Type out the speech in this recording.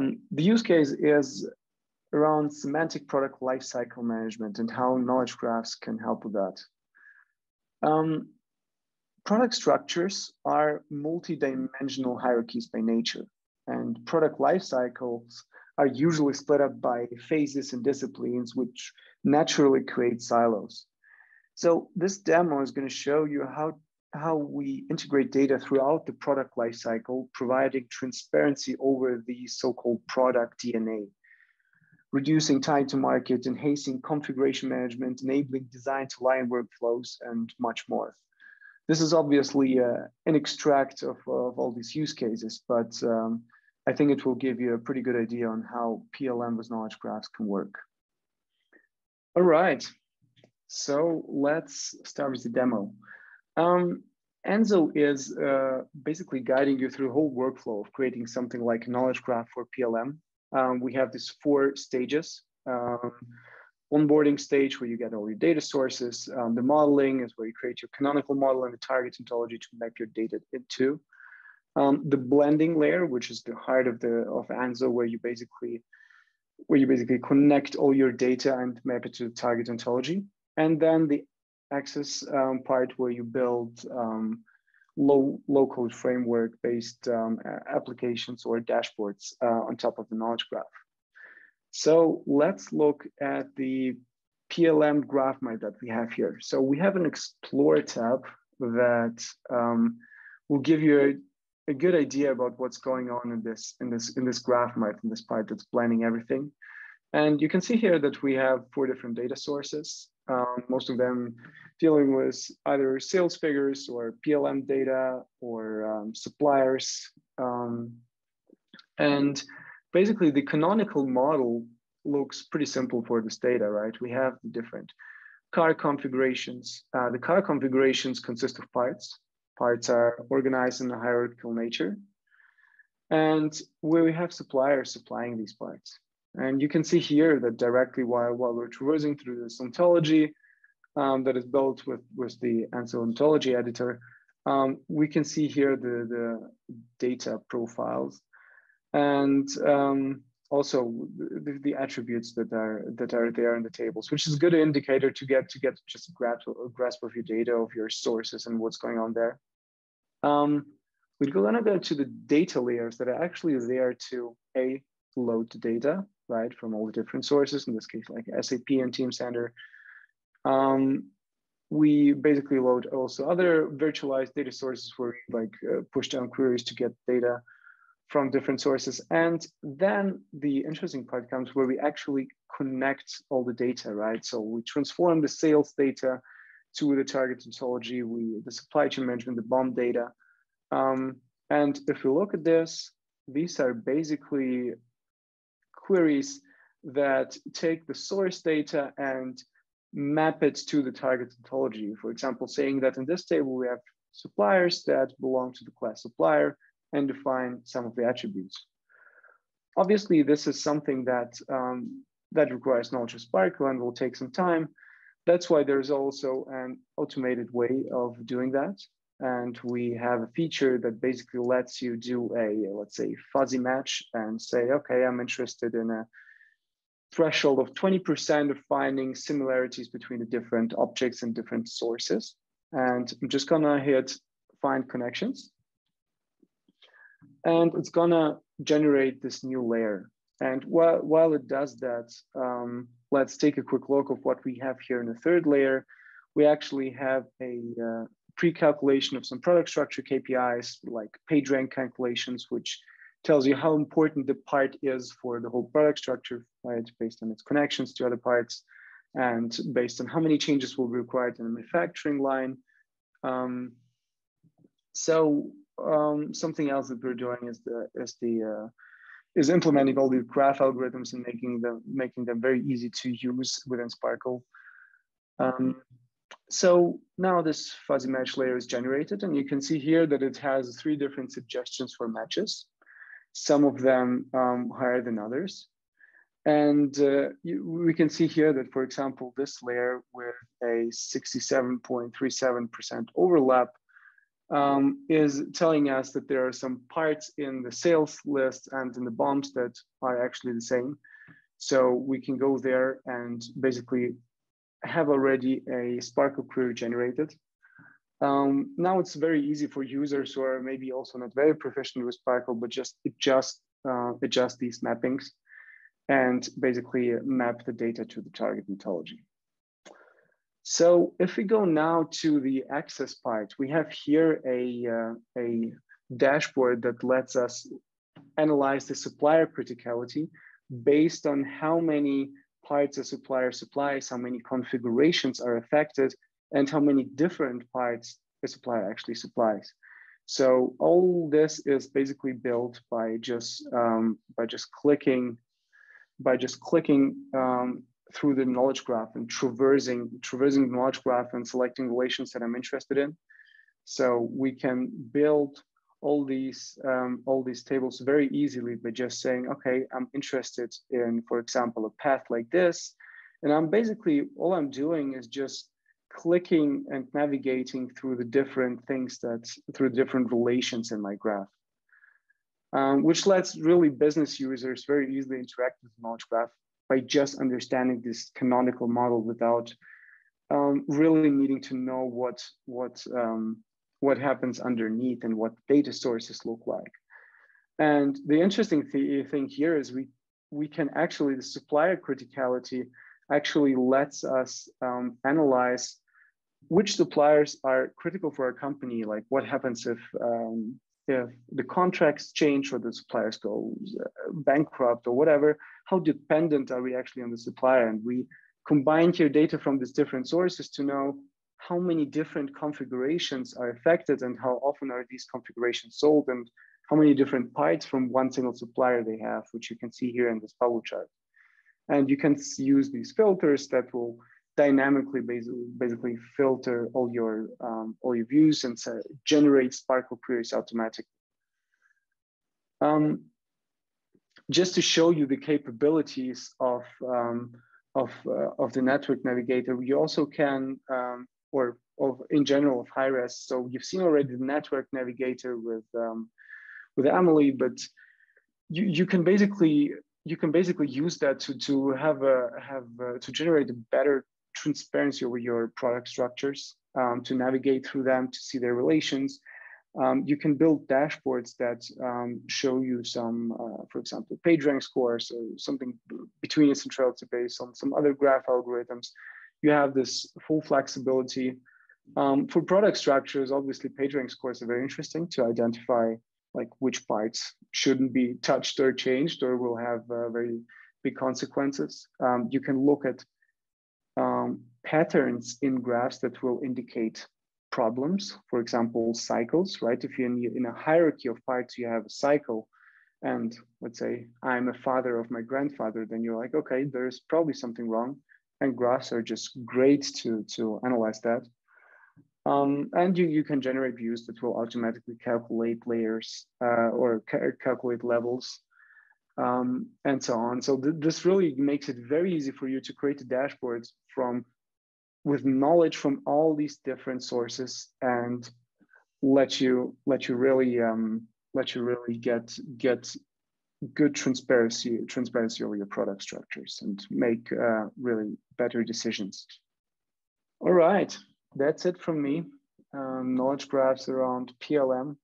Um, the use case is around semantic product lifecycle management and how knowledge graphs can help with that. Um, product structures are multi-dimensional hierarchies by nature, and product lifecycles are usually split up by phases and disciplines, which naturally create silos. So this demo is going to show you how, how we integrate data throughout the product lifecycle, providing transparency over the so-called product DNA, reducing time to market, enhancing configuration management, enabling design to line workflows, and much more. This is obviously uh, an extract of, of all these use cases, but um, I think it will give you a pretty good idea on how PLM with knowledge graphs can work. All right, so let's start with the demo. Um, Anzo is uh, basically guiding you through the whole workflow of creating something like knowledge graph for PLM. Um, we have these four stages. Um, onboarding stage where you get all your data sources. Um, the modeling is where you create your canonical model and the target ontology to map your data into. Um, the blending layer, which is the heart of the of Anzo, where you basically where you basically connect all your data and map it to the target ontology, and then the access um, part where you build um, low low code framework based um, applications or dashboards uh, on top of the knowledge graph. So let's look at the PLM graph map that we have here. So we have an Explore tab that um, will give you a good idea about what's going on in this in this in this graph map in this part that's blending everything. And you can see here that we have four different data sources, um, most of them dealing with either sales figures or PLM data or um, suppliers. Um, and basically the canonical model looks pretty simple for this data, right? We have the different car configurations. Uh, the car configurations consist of parts parts are organized in a hierarchical nature. And where we have suppliers supplying these parts. And you can see here that directly while, while we're traversing through this ontology um, that is built with, with the Anzo ontology editor, um, we can see here the, the data profiles and um, also the, the, attributes that are that are there in the tables, which is a good indicator to get to get just a grasp, grasp of your data, of your sources and what's going on there. Um, we're gonna go to the data layers that are actually there to a load the data, right, from all the different sources, in this case, like SAP and Teamcenter. Um, we basically load also other virtualized data sources where we like uh, push down queries to get data from different sources. And then the interesting part comes where we actually connect all the data, right? So we transform the sales data to the target ontology, we the supply chain management, the BOM data. Um, and if we look at this, these are basically queries that take the source data and map it to the target ontology. For example, saying that in this table, we have suppliers that belong to the class supplier and define some of the attributes. Obviously, this is something that, um, that requires knowledge of SPARQL and will take some time, that's why there's also an automated way of doing that. And we have a feature that basically lets you do a, let's say, fuzzy match and say, okay, I'm interested in a threshold of 20% of finding similarities between the different objects and different sources. And I'm just gonna hit find connections. And it's gonna generate this new layer. And while, while it does that, um, let's take a quick look of what we have here in the third layer. We actually have a uh, pre-calculation of some product structure KPIs like page rank calculations, which tells you how important the part is for the whole product structure, right? Based on its connections to other parts and based on how many changes will be required in the manufacturing line. Um, so um, something else that we're doing is the, is the uh, is implementing all these graph algorithms and making them making them very easy to use within SPARQL. Um, so now this fuzzy match layer is generated and you can see here that it has three different suggestions for matches, some of them um, higher than others. And uh, you, we can see here that, for example, this layer with a 67.37% overlap um, is telling us that there are some parts in the sales list and in the BOMs that are actually the same. So we can go there and basically have already a SPARQL query generated. Um, now it's very easy for users who are maybe also not very proficient with SPARQL, but just adjust, uh, adjust these mappings and basically map the data to the target ontology. So if we go now to the access part, we have here a, uh, a dashboard that lets us analyze the supplier criticality based on how many parts a supplier supplies, how many configurations are affected, and how many different parts a supplier actually supplies. So all this is basically built by just um, by just clicking by just clicking um, through the knowledge graph and traversing traversing the knowledge graph and selecting relations that I'm interested in. So we can build all these um, all these tables very easily by just saying, okay, I'm interested in, for example, a path like this, and I'm basically all I'm doing is just clicking and navigating through the different things that through different relations in my graph. Um, which lets really business users very easily interact with knowledge graph by just understanding this canonical model without um, really needing to know what what um, what happens underneath and what data sources look like. And the interesting th thing here is we we can actually the supplier criticality actually lets us um, analyze which suppliers are critical for our company. Like what happens if um, if the contracts change or the suppliers go uh, bankrupt or whatever, how dependent are we actually on the supplier? And we combine here data from these different sources to know how many different configurations are affected and how often are these configurations sold and how many different parts from one single supplier they have, which you can see here in this bubble chart. And you can use these filters that will dynamically basically, basically filter all your um, all your views and uh, generate SPARQL queries automatically. Um, just to show you the capabilities of um, of uh, of the network navigator, you also can um, or of in general of Hi-Res. So you've seen already the network navigator with um, with Emily, but you you can basically you can basically use that to to have a have a, to generate a better transparency over your product structures um, to navigate through them, to see their relations. Um, you can build dashboards that um, show you some, uh, for example, PageRank scores or something betweenness centrality based on some other graph algorithms. You have this full flexibility. Um, for product structures, obviously PageRank scores are very interesting to identify like which parts shouldn't be touched or changed or will have uh, very big consequences. Um, you can look at um, patterns in graphs that will indicate problems, for example, cycles, right? If you're in, in a hierarchy of parts, you have a cycle, and let's say I'm a father of my grandfather, then you're like, okay, there's probably something wrong. And graphs are just great to, to analyze that. Um, and you, you can generate views that will automatically calculate layers uh, or ca calculate levels um, and so on. So th this really makes it very easy for you to create dashboards from with knowledge from all these different sources and let you let you really um, let you really get get good transparency transparency over your product structures and make uh, really better decisions. All right, that's it from me. Um, knowledge graphs around PLM